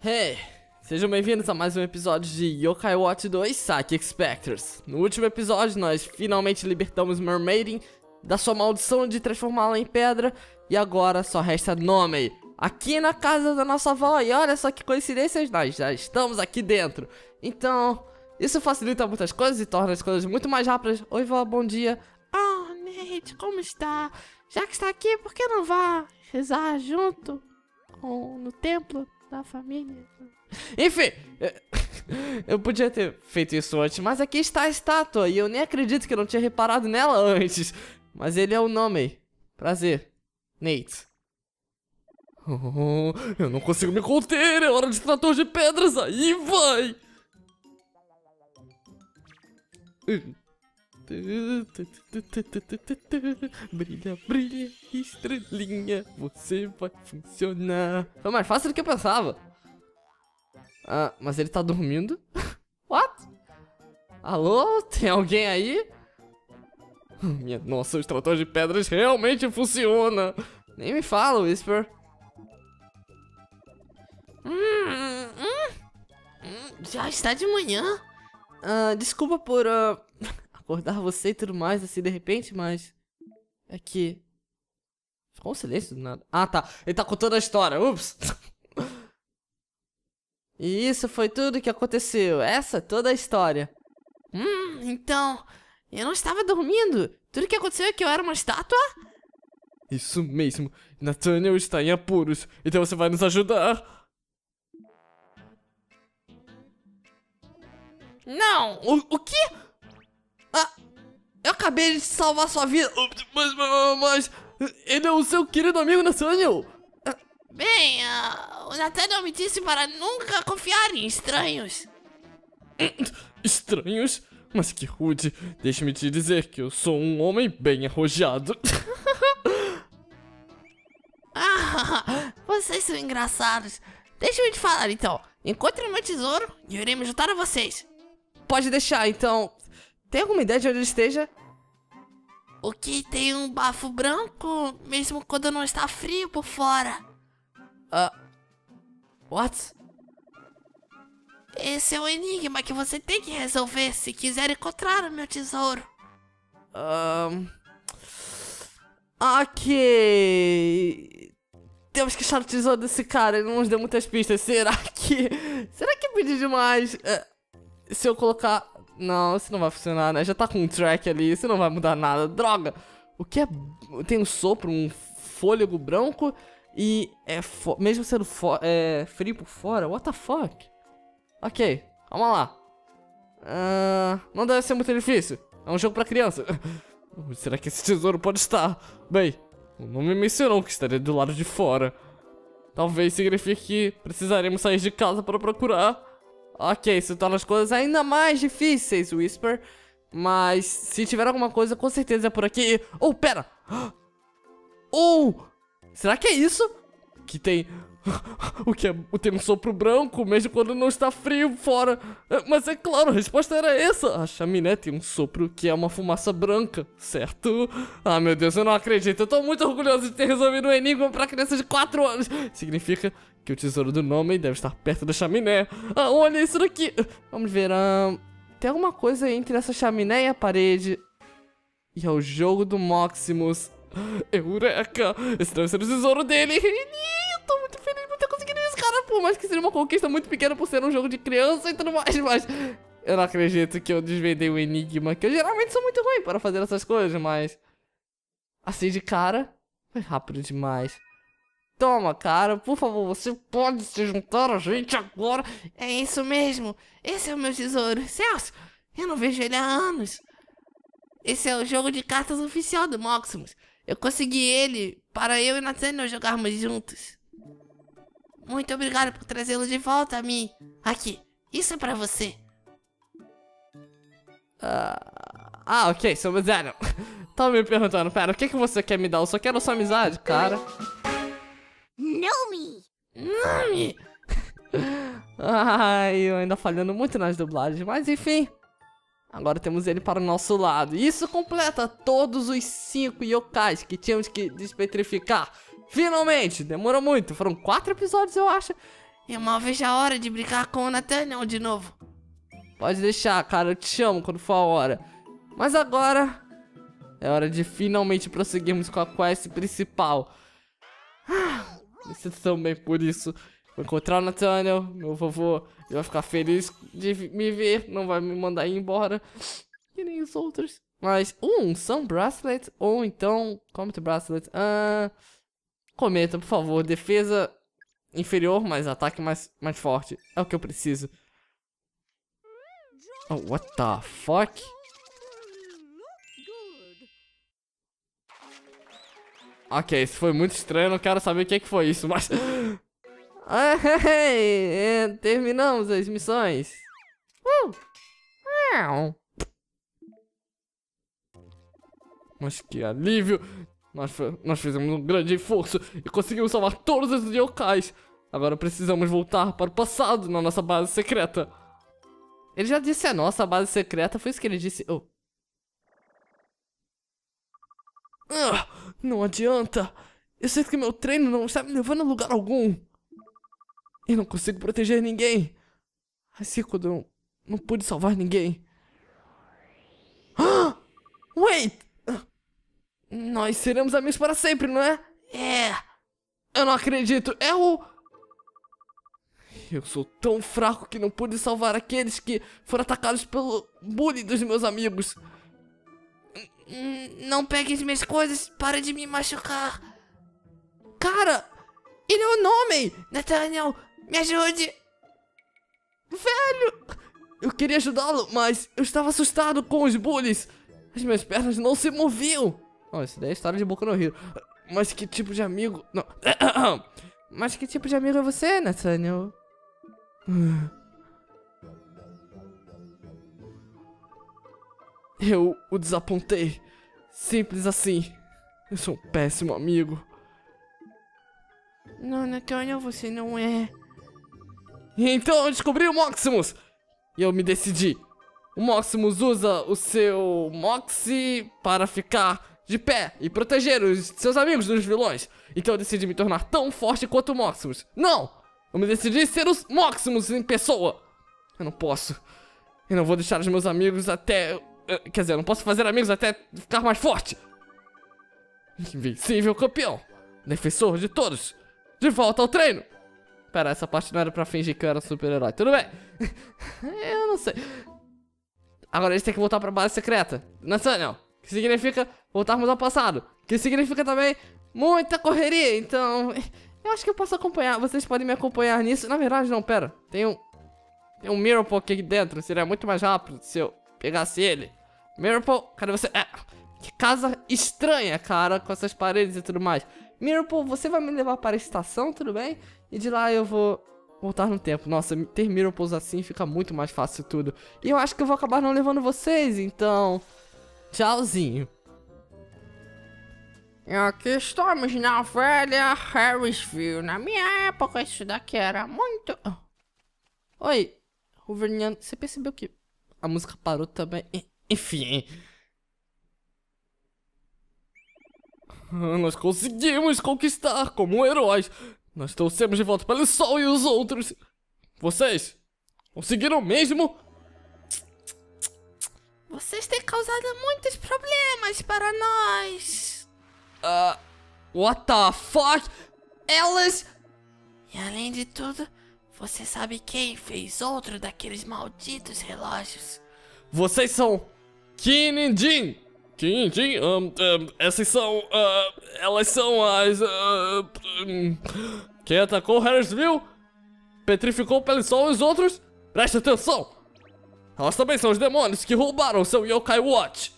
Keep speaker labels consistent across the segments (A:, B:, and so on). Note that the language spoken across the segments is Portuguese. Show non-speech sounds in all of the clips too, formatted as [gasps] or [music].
A: Hey, sejam bem-vindos a mais um episódio de Yokai Watch 2 Psychic Spectres. No último episódio, nós finalmente libertamos Mermaiden da sua maldição de transformá-la em pedra e agora só resta Nomei aqui na casa da nossa avó. E olha só que coincidências, nós já estamos aqui dentro. Então, isso facilita muitas coisas e torna as coisas muito mais rápidas. Oi, vó, bom dia.
B: Oh, Nate, como está? Já que está aqui, por que não vá rezar junto no templo da família?
A: Enfim, [laughs] eu podia ter feito isso antes, mas aqui está a estátua e eu nem acredito que eu não tinha reparado nela antes. Mas ele é o nome. Prazer, Nate. [laughs] Eu não consigo me conter, é hora de trator de pedras, aí vai! Brilha, brilha, estrelinha, você vai funcionar. Foi mais fácil do que eu pensava. Ah, mas ele tá dormindo? [laughs] What? Alô? Tem alguém aí? Minha nossa, o extrator de pedras realmente funciona. Nem me fala, Whisper.
B: Hum, hum, hum, já está de manhã.
A: Ah, desculpa por uh, acordar você e tudo mais assim de repente, mas é que ficou um silêncio do nada. Ah, tá. Ele tá contando a história. Ups. [laughs] e isso foi tudo que aconteceu. Essa é toda a história.
B: Hum, então eu não estava dormindo. Tudo que aconteceu é que eu era uma estátua?
A: Isso mesmo. Nathaniel está em apuros. Então você vai nos ajudar.
B: Não!
A: O, o quê? Ah, eu acabei de salvar sua vida. Mas, mas, mas ele é o seu querido amigo Nathaniel.
B: Bem, uh, o Nathaniel me disse para nunca confiar em estranhos.
A: Estranhos? Mas que rude. Deixe-me te dizer que eu sou um homem bem arrojado. [laughs]
B: ah, vocês são engraçados. Deixa-me te falar então. Encontre meu tesouro e eu irei me juntar a vocês.
A: Pode deixar, então. Tem alguma ideia de onde ele esteja?
B: O que tem um bafo branco, mesmo quando não está frio por fora.
A: Ah. Uh, what?
B: Esse é o enigma que você tem que resolver se quiser encontrar o meu tesouro.
A: Um... Ok. Temos que achar o tesouro desse cara, ele não nos deu muitas pistas. Será que. Será que pedi demais? Uh, se eu colocar. Não, isso não vai funcionar, né? Já tá com um track ali, isso não vai mudar nada. Droga! O que é. Tem um sopro, um fôlego branco e é. Mesmo sendo é, frio por fora? What the fuck? Ok, vamos lá. Uh, não deve ser muito difícil. É um jogo pra criança. [laughs] Será que esse tesouro pode estar? Bem, não me mencionou que estaria do lado de fora. Talvez signifique que precisaremos sair de casa para procurar. Ok, isso torna as coisas ainda mais difíceis, Whisper. Mas se tiver alguma coisa, com certeza é por aqui. Oh, pera! [gasps] Oh! Será que é isso? Que tem [gasps] o que é tem um sopro branco, mesmo quando não está frio fora. Mas é claro, a resposta era essa. A chaminé tem um sopro que é uma fumaça branca, certo? Ah, meu Deus, eu não acredito. Eu tô muito orgulhoso de ter resolvido um enigma pra criança de 4 anos. Significa que o tesouro do nome deve estar perto da chaminé. Ah, olha isso daqui. Vamos ver. Um, tem alguma coisa entre essa chaminé e a parede. E é o jogo do Maximus. Eureka! Esse deve ser o tesouro dele. [laughs] tô muito feliz por ter conseguido isso, cara. Por mais que seja uma conquista muito pequena por ser um jogo de criança e tudo mais, mas... Eu não acredito que eu desvendei o enigma, que eu geralmente sou muito ruim para fazer essas coisas, mas... Assim de cara, foi rápido demais. Toma, cara, por favor, você pode se juntar a gente agora.
B: É isso mesmo. Esse é o meu tesouro. Celso, eu não vejo ele há anos. Esse é o jogo de cartas oficial do Maximus. Eu consegui ele para eu e Nathaniel jogarmos juntos. Muito obrigado por trazê-lo de volta a mim. Aqui, isso é pra você.
A: Uh, ah, ok, seu Nathaniel. [laughs] Tava me perguntando, pera, o que, que você quer me dar? Eu só quero sua amizade, cara.
B: Nome! Nome! [laughs]
A: Ai, eu ainda falhando muito nas dublagens, mas enfim. Agora temos ele para o nosso lado. Isso completa todos os cinco yokais que tínhamos que despetrificar. Finalmente! Demorou muito. Foram quatro episódios, eu acho.
B: Eu mal vejo a hora de brincar com o Nathaniel de novo.
A: Pode deixar, cara, eu te chamo quando for a hora. Mas agora é hora de finalmente prosseguirmos com a quest principal. Ah, me sinto tão bem por isso. Vou encontrar o Nathaniel, meu vovô. Ele vai ficar feliz de me ver, não vai me mandar ir embora. Que nem os outros. Mas, um Sun Bracelet ou então Comet Bracelet. Ah, cometa, por favor. Defesa inferior, mas ataque mais, mais forte. É o que eu preciso. Oh, what the fuck? Ok, isso foi muito estranho, não quero saber o que, é que foi isso, mas... [laughs] ah, é, terminamos as missões. Uh! Mas que alívio! Nós, nós fizemos um grande esforço e conseguimos salvar todos os yokais. Agora precisamos voltar para o passado na nossa base secreta. Ele já disse a nossa base secreta, foi isso que ele disse. Oh. Ah, não adianta. Eu sei que meu treino não está me levando a lugar algum. Eu não consigo proteger ninguém. Assim quando eu não pude salvar ninguém. Ah! Wait! Nós seremos amigos para sempre, não é?
B: É.
A: Eu não acredito. É o. Eu sou tão fraco que não pude salvar aqueles que foram atacados pelo bullying dos meus amigos.
B: Não pegue as minhas coisas, para de me machucar.
A: Cara, ele é o nome!
B: Nathaniel, me ajude!
A: Velho! Eu queria ajudá-lo, mas eu estava assustado com os bullies. As minhas pernas não se moviam. Oh, isso daí é história de boca no rio. Mas que tipo de amigo... Não. [coughs] Mas que tipo de amigo é você, Nathaniel? [sighs] Eu o desapontei. Simples assim. Eu sou um péssimo amigo.
B: Não, Nathaniel, você não é.
A: Então eu descobri o Moximus! E eu me decidi. O Moximus usa o seu Moxie para ficar de pé e proteger os seus amigos dos vilões. Então eu decidi me tornar tão forte quanto o Moximus. Não! Eu me decidi ser os Moximus em pessoa. Eu não posso. Eu não vou deixar os meus amigos até... Quer dizer, eu não posso fazer amigos até ficar mais forte. Invencível campeão. Defensor de todos. De volta ao treino. Pera, essa parte não era pra fingir que eu era um super-herói. Tudo bem. [laughs] eu não sei. Agora eles têm que voltar pra base secreta. Nathaniel. Que significa voltarmos ao passado. Que significa também muita correria. Então, eu acho que eu posso acompanhar. Vocês podem me acompanhar nisso. Na verdade, não, pera. Tem um. Tem um Miracle aqui dentro. Seria muito mais rápido se eu pegasse ele. Miracle, cadê você? É, que casa estranha, cara, com essas paredes e tudo mais. Miracle, você vai me levar para a estação, tudo bem? E de lá eu vou voltar no tempo. Nossa, ter Miracles assim fica muito mais fácil tudo. E eu acho que eu vou acabar não levando vocês, então... Tchauzinho.
B: Aqui estamos na velha Harrisville. Na minha época, isso daqui era muito.
A: Oi, Ruverniano, você percebeu que a música parou também? Enfim. Nós conseguimos conquistar como heróis. Nós trouxemos de volta para o sol e os outros. Vocês conseguiram mesmo?
B: Vocês têm causado muitos problemas para nós.
A: Uh, what the fuck? Elas.
B: E além de tudo, você sabe quem fez outro daqueles malditos relógios?
A: Vocês são E Jin, um, um, essas são. Uh, elas são as. Uh, um, quem atacou Harrisville? Petrificou pelo sol os outros? Preste atenção! Elas também são os demônios que roubaram seu Yokai Watch.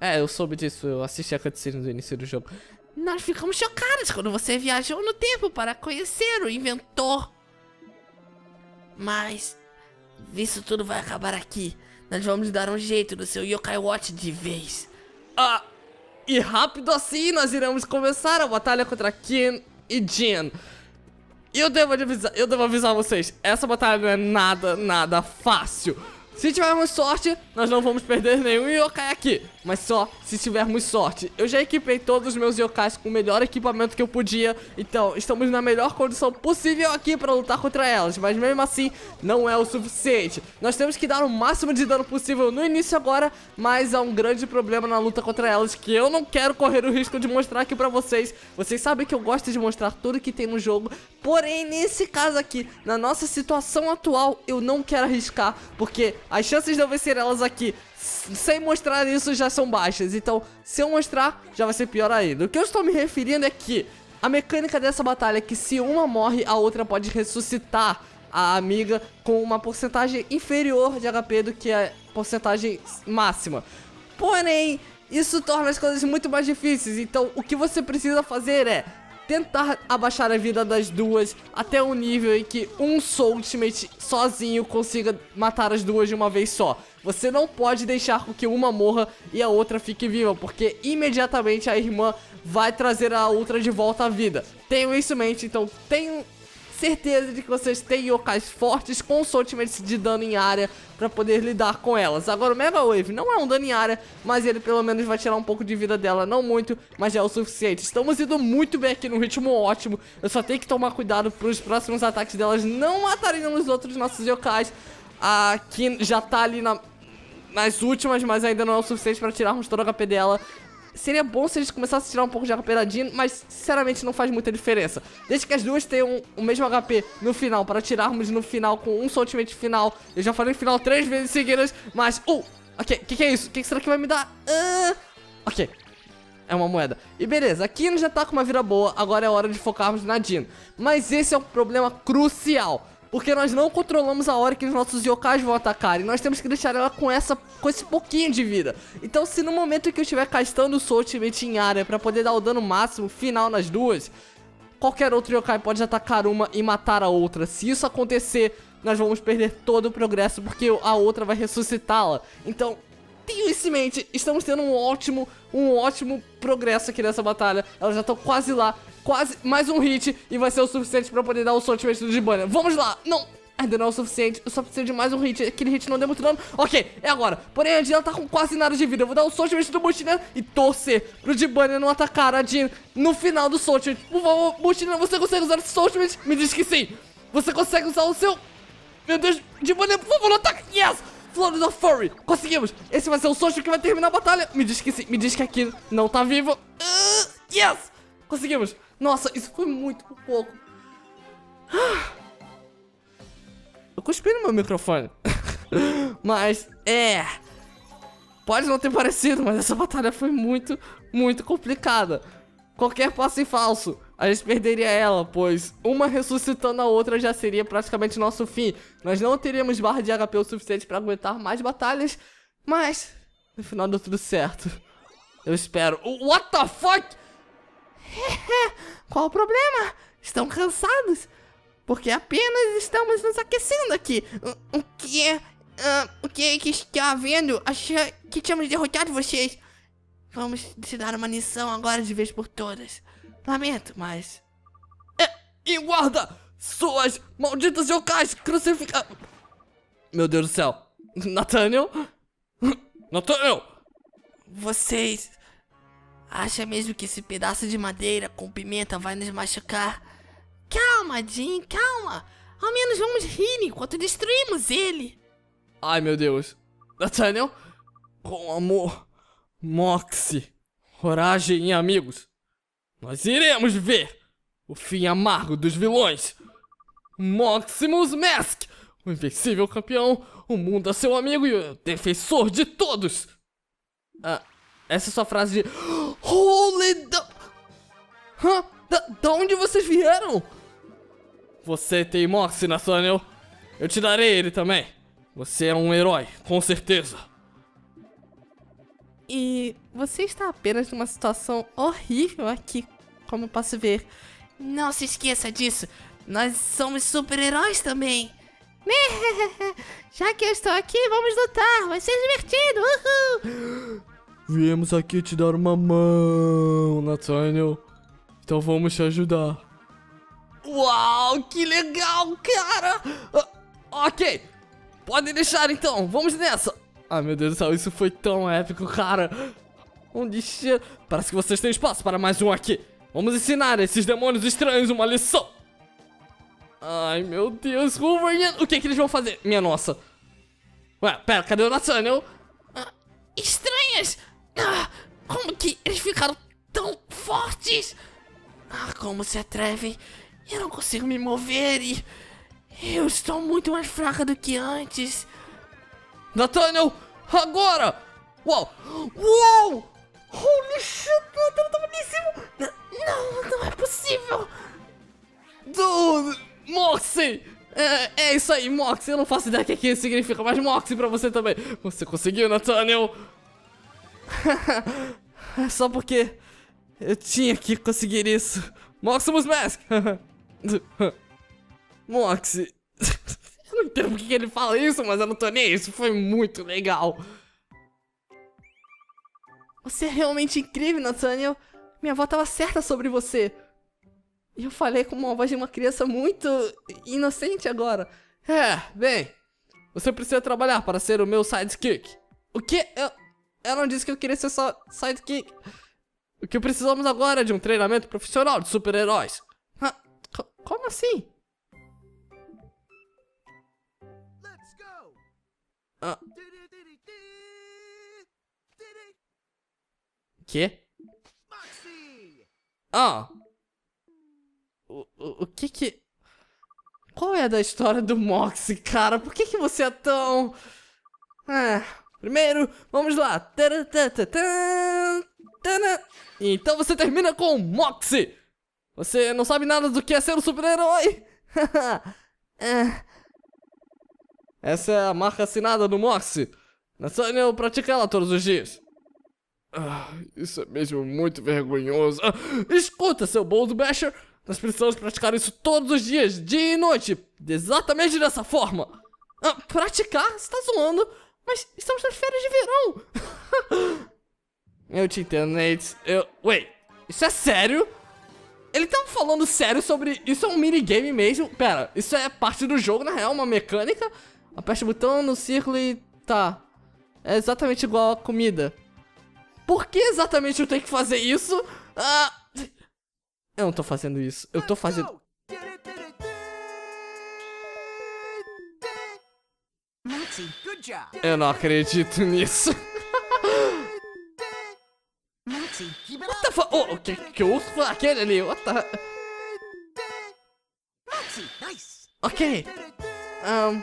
A: É, eu soube disso, eu assisti a cutscene do início do jogo.
B: Nós ficamos chocados quando você viajou no tempo para conhecer o inventor. Mas, isso tudo vai acabar aqui. Nós vamos dar um jeito no seu Yokai Watch de vez.
A: Ah, e rápido assim nós iremos começar a batalha contra Kin e Jin. Eu devo avisar, eu devo avisar vocês, essa batalha não é nada, nada fácil. Se tivermos sorte, nós não vamos perder nenhum yokai aqui. Mas só se tivermos sorte. Eu já equipei todos os meus yokais com o melhor equipamento que eu podia, então estamos na melhor condição possível aqui para lutar contra elas, mas mesmo assim não é o suficiente. Nós temos que dar o máximo de dano possível no início agora, mas há um grande problema na luta contra elas que eu não quero correr o risco de mostrar aqui pra vocês. Vocês sabem que eu gosto de mostrar tudo que tem no jogo, porém nesse caso aqui, na nossa situação atual, eu não quero arriscar, porque as chances de eu vencer elas aqui sem mostrar isso já são baixas. Então, se eu mostrar, já vai ser pior ainda. O que eu estou me referindo é que a mecânica dessa batalha é que se uma morre, a outra pode ressuscitar a amiga com uma porcentagem inferior de HP do que a porcentagem máxima. Porém, isso torna as coisas muito mais difíceis. Então, o que você precisa fazer é tentar abaixar a vida das duas até um nível em que um Soul Ultimate sozinho consiga matar as duas de uma vez só. Você não pode deixar com que uma morra e a outra fique viva, porque imediatamente a irmã vai trazer a outra de volta à vida. Tenho isso em mente, então tenho certeza de que vocês têm yokais fortes com ultimates de dano em área para poder lidar com elas. Agora o Mega Wave não é um dano em área, mas ele pelo menos vai tirar um pouco de vida dela, não muito, mas já é o suficiente. Estamos indo muito bem aqui no ritmo ótimo, eu só tenho que tomar cuidado para os próximos ataques delas não matarem os outros nossos yokais. A Kim já tá ali na, nas últimas, mas ainda não é o suficiente para tirarmos todo o HP dela. Seria bom se eles começassem a tirar um pouco de HP da Jean, mas sinceramente não faz muita diferença. Desde que as duas tenham o mesmo HP no final, para tirarmos no final com um ultimate final. Eu já falei final três vezes seguidas, mas... Uh, ok, o que, que, é isso? O que, que, será que vai me dar? Uh, ok, é uma moeda. E beleza, a Kino já tá com uma vida boa, agora é hora de focarmos na Jean. Mas esse é um problema crucial. Porque nós não controlamos a hora que os nossos yokais vão atacar. E nós temos que deixar ela com essa com esse pouquinho de vida. Então se no momento que eu estiver castando o Soul Ultimate em área pra poder dar o dano máximo final nas duas, qualquer outro yokai pode atacar uma e matar a outra. Se isso acontecer, nós vamos perder todo o progresso porque a outra vai ressuscitá-la. Então, tenho isso em mente. Estamos tendo um ótimo, um ótimo progresso aqui nessa batalha. Elas já estão quase lá quase mais um hit e vai ser o suficiente pra poder dar o sortimento do Gibana. Vamos lá! Não! Ainda não é o suficiente, eu só preciso de mais um hit. Aquele hit não deu muito dano. Ok, é agora. Porém, a Jean tá com quase nada de vida. Eu vou dar o Ultimate do Bushina e torcer pro Dibania não atacar a Jean no final do Ultimate. Por favor, Bushina, você consegue usar esse Ultimate? Me diz que sim. Você consegue usar o seu... Meu Deus, Dibania, por favor, não ataque. Yes! Flores of Furry. Conseguimos. Esse vai ser o Ultimate que vai terminar a batalha. Me diz que sim. Me diz que aqui não tá vivo. Uh, yes! Conseguimos. Nossa, isso foi muito pouco. Eu cuspi no meu microfone. [laughs] mas, é... Pode não ter parecido, mas essa batalha foi muito, muito complicada. Qualquer passo em falso, a gente perderia ela, pois uma ressuscitando a outra já seria praticamente nosso fim. Nós não teríamos barra de HP o suficiente para aguentar mais batalhas, mas no final deu tudo certo. Eu espero. What the fuck? [laughs]
B: Qual o problema? Estão cansados? Porque apenas estamos nos aquecendo aqui. O, que. Uh, o que que está havendo? Achei que tínhamos derrotado vocês. Vamos te dar uma lição agora de vez por todas. Lamento, mas.
A: É, e guarda! Suas malditas yokais crucificadas! Meu Deus do céu! Nathaniel? Nathaniel!
B: Vocês Acha mesmo que esse pedaço de madeira com pimenta vai nos machucar? Calma, Jim, calma. Ao menos vamos rir enquanto destruímos ele.
A: Ai, meu Deus. Nathaniel? Com amor, Moxie, coragem e amigos, nós iremos ver o fim amargo dos vilões. Maximus Mask, o invencível campeão, o mundo é seu amigo e o defensor de todos. Ah, essa é sua frase de Holy da... Hã? Da, da onde vocês vieram? Você tem Moxie, Nathaniel. Eu te darei ele também. Você é um herói, com certeza.
B: E você está apenas numa situação horrível aqui, como posso ver. Não se esqueça disso. Nós somos super-heróis também. [laughs] Já que eu estou aqui, vamos lutar. Vai ser divertido. Uhul.
A: Viemos aqui te dar uma mão, Nathaniel. Então vamos te ajudar. Uau, que legal, cara! Uh, ok, pode deixar então, vamos nessa. Ai, meu Deus do céu, isso foi tão épico, cara. Um lixeiro. Parece que vocês têm espaço para mais um aqui. Vamos ensinar esses demônios estranhos uma lição. Ai, meu Deus, Wolverine. O que, que eles vão fazer? Minha nossa. Ué, pera, cadê o Nathaniel?
B: Ah, estranhas! Ah, como que eles ficaram tão fortes? Ah, como se atrevem? Eu não consigo me mover e... Eu estou muito mais fraca do que antes.
A: Nathaniel, agora! Uau! Uau! Holy shit, Nathaniel tá bueníssimo!
B: Não, não é possível!
A: Dude! Moxie! É, é isso aí, Moxie. Eu não faço ideia do que, que isso significa, mas Moxie pra você também. Você conseguiu, Nathaniel! [laughs] é só porque eu tinha que conseguir isso. Moximus Mask! Moxie. [laughs] [laughs] eu não entendo porque ele fala isso, mas eu não tô nem. Isso foi muito legal. Você é realmente incrível, Nathaniel. Minha avó tava certa sobre você. E eu falei com uma voz de uma criança muito inocente agora. É, bem. Você precisa trabalhar para ser o meu sidekick. O que? Eu, eu não disse que eu queria ser só sidekick. O que precisamos agora é de um treinamento profissional de super-heróis. Ah, como assim? Ah. Que? Ah. O, o, o que que... Qual é da história do Moxie, cara? Por que que você é tão... Ah, primeiro, vamos lá. Então você termina com Moxie. Você não sabe nada do que é ser um super-herói? [laughs] Essa é a marca assinada do Moxie. Nathaniel pratica ela todos os dias. Ah, isso é mesmo muito vergonhoso. Ah, escuta, seu Bold Basher. Nós precisamos praticar isso todos os dias, dia e noite. Exatamente dessa forma. Ah, praticar? Você tá zoando. Mas estamos nas férias de verão. [laughs] Eu te entendo, Nate. Eu... Wait, isso é sério? Ele tava falando sério sobre... Isso é um minigame mesmo? Pera, isso é parte do jogo, na real, uma mecânica? Aperte o botão no círculo e... Tá. É exatamente igual a comida. Por que exatamente eu tenho que fazer isso? Ah... Eu não tô fazendo isso. Eu tô fazendo... Eu não acredito nisso. What the fuck? Oh, que, que urso foi aquele ali? What the... Ok. Um...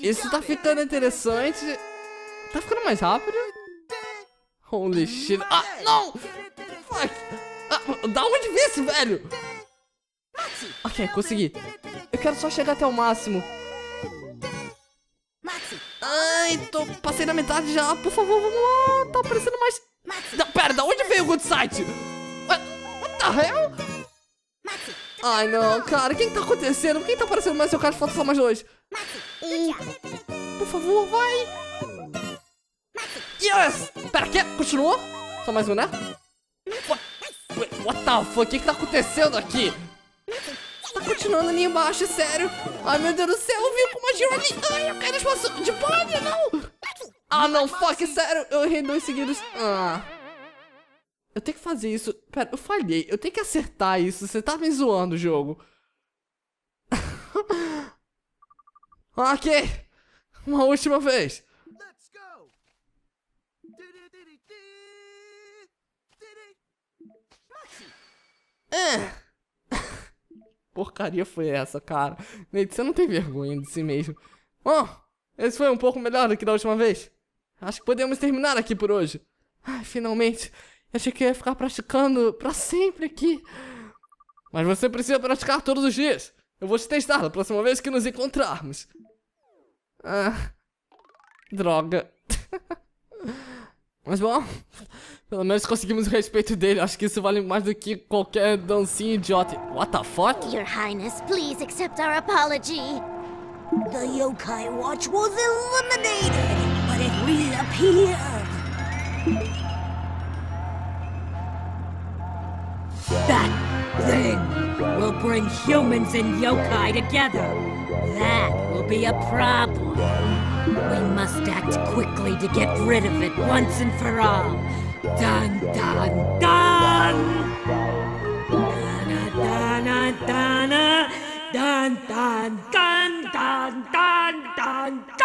A: Isso tá ficando interessante. Tá ficando mais rápido? Holy shit. Ah, não! Fuck! Ah, da onde vem esse velho? Ok, consegui. Eu quero só chegar até o máximo. Ai, tô, passei na metade já. Por favor, vamos lá. Tá aparecendo mais. Não, pera, da onde veio o Good Sight? What, the hell? Ai, não, cara. O que, que tá acontecendo? Por que tá aparecendo mais seu cara? Falta só mais dois. Um. Por favor, vai. Yes! Pera, que? Continuou? Só mais um, né? What, what the fuck? O que, que tá acontecendo aqui? Tá continuando ali embaixo, sério. Ai, meu Deus do céu, viu como a Girani... Ai, eu quero espaço de pode, não. Ah, não, fuck, sério. Eu errei dois seguidos. Ah. Eu tenho que fazer isso. Pera, eu falhei. Eu tenho que acertar isso. Você tá me zoando, jogo. [laughs] ok. Uma última vez. É. Porcaria foi essa, cara? Nate, você não tem vergonha de si mesmo. Oh, esse foi um pouco melhor do que da última vez. Acho que podemos terminar aqui por hoje. Ai, finalmente. Eu achei que ia ficar praticando pra sempre aqui. Mas você precisa praticar todos os dias. Eu vou te testar da próxima vez que nos encontrarmos. Ah, droga. [laughs] Mas bom, pelo menos conseguimos o respeito dele. Acho que isso vale mais do que qualquer dancinha idiota. What the fuck?
C: Your Highness, please accept our apology. The Yokai Watch was eliminated, but it reappeared. That thing will bring humans and yokai together. That will be a problem. We must act quickly to get rid of it once and for all. Dun dun dun! Dun dun dun dun dun dun dun dun dun